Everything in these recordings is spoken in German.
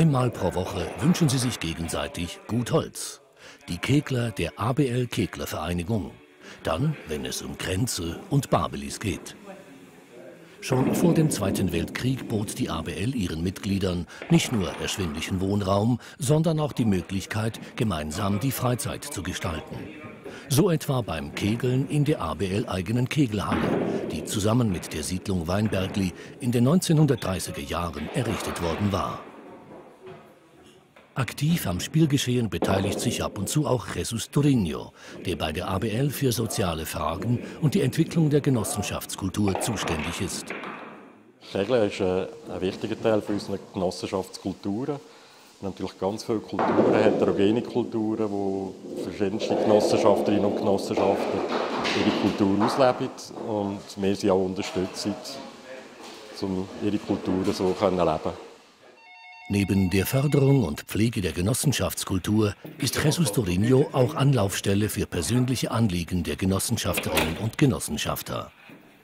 Einmal pro Woche wünschen sie sich gegenseitig gut Holz. Die Kegler der ABL Keglervereinigung. Dann, wenn es um Grenze und Barbelis geht. Schon vor dem Zweiten Weltkrieg bot die ABL ihren Mitgliedern nicht nur erschwinglichen Wohnraum, sondern auch die Möglichkeit, gemeinsam die Freizeit zu gestalten. So etwa beim Kegeln in der ABL eigenen Kegelhalle, die zusammen mit der Siedlung Weinbergli in den 1930er Jahren errichtet worden war. Aktiv am Spielgeschehen beteiligt sich ab und zu auch Jesus Torino, der bei der ABL für soziale Fragen und die Entwicklung der Genossenschaftskultur zuständig ist. Kegeln ist ein wichtiger Teil unserer Genossenschaftskulturen natürlich ganz viele Kulturen, heterogene Kulturen, wo verschiedenste Genossenschafterinnen und Genossenschaften ihre Kultur ausleben und wir sie auch unterstützen, um ihre Kulturen so zu leben Neben der Förderung und Pflege der Genossenschaftskultur ist Jesus Torino auch Anlaufstelle für persönliche Anliegen der Genossenschafterinnen und Genossenschafter.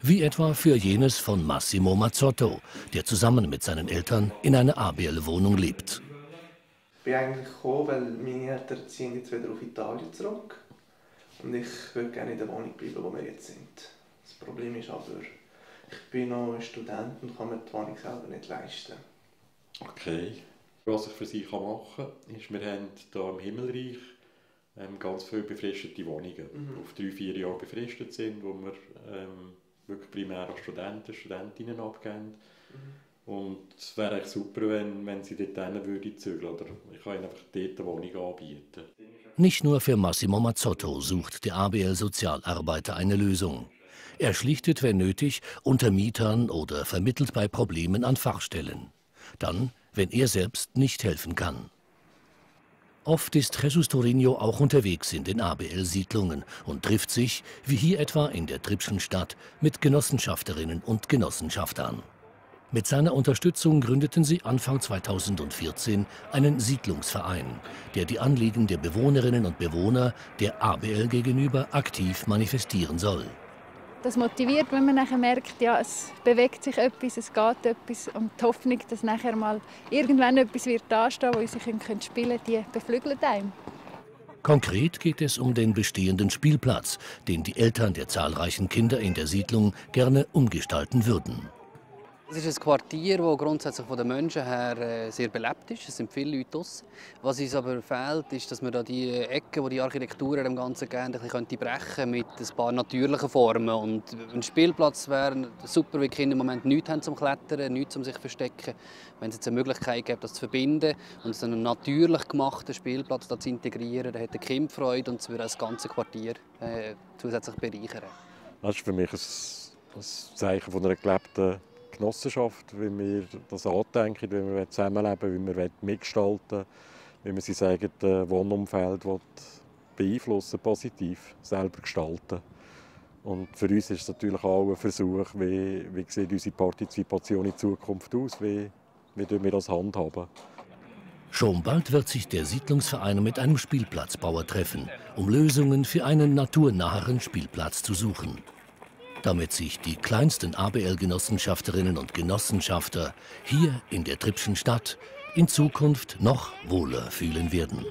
Wie etwa für jenes von Massimo Mazzotto, der zusammen mit seinen Eltern in einer ABL-Wohnung lebt bin eigentlich gekommen, weil meine Eltern ziehen jetzt wieder auf Italien zurück. Und ich würde gerne in der Wohnung bleiben, wo wir jetzt sind. Das Problem ist aber, ich bin noch ein Student und kann mir die Wohnung selber nicht leisten. Okay. Was ich für Sie machen kann, ist, wir haben hier im Himmelreich ähm, ganz viele befristete Wohnungen, mhm. auf drei, vier Jahre befristet sind, wo wir ähm, wirklich primär als Studenten, Studentinnen abgeben. Mhm. Und es wäre echt super, wenn, wenn sie dort hin würde zügeln. Oder ich kann ihnen einfach dort eine Wohnung anbieten. Nicht nur für Massimo Mazzotto sucht der ABL Sozialarbeiter eine Lösung. Er schlichtet, wenn nötig, unter Mietern oder vermittelt bei Problemen an Fachstellen. Dann, wenn er selbst nicht helfen kann. Oft ist Jesus Torino auch unterwegs in den ABL-Siedlungen und trifft sich, wie hier etwa in der Trippschen Stadt, mit Genossenschafterinnen und Genossenschaftern. Mit seiner Unterstützung gründeten sie Anfang 2014 einen Siedlungsverein, der die Anliegen der Bewohnerinnen und Bewohner der ABL gegenüber aktiv manifestieren soll. Das motiviert, wenn man nachher merkt, ja, es bewegt sich etwas, es geht etwas und die Hoffnung, dass nachher mal irgendwann etwas wird dastehen, wo sie spielen können, die beflügelt einem. Konkret geht es um den bestehenden Spielplatz, den die Eltern der zahlreichen Kinder in der Siedlung gerne umgestalten würden. Es ist ein Quartier, das grundsätzlich von den Menschen her äh, sehr belebt ist. Es sind viele Leute draussen. Was uns aber fehlt, ist, dass wir da die Ecken, die die Architektur dem Ganzen geben, ein bisschen brechen mit ein paar natürlichen Formen. Und ein Spielplatz wäre super, weil Kinder im Moment nichts haben zum Klettern, nichts zum sich verstecken. Wenn es jetzt eine Möglichkeit gibt, das zu verbinden und einen natürlich gemachten Spielplatz da zu integrieren, dann hätte Kind Freude und es würde das ganze Quartier äh, zusätzlich bereichern. Das ist für mich ein, ein Zeichen von einer gelebten Genossenschaft, wie wir das andenken, wie wir zusammenleben, wie wir mitgestalten wie wir sein eigenes Wohnumfeld beeinflussen, positiv selber gestalten. Und für uns ist es natürlich auch ein Versuch, wie, wie sieht unsere Partizipation in Zukunft aus, wie, wie wir das handhaben. Schon bald wird sich der Siedlungsverein mit einem Spielplatzbauer treffen, um Lösungen für einen naturnaheren Spielplatz zu suchen damit sich die kleinsten ABL-Genossenschafterinnen und Genossenschafter hier in der Trippschen Stadt in Zukunft noch wohler fühlen werden.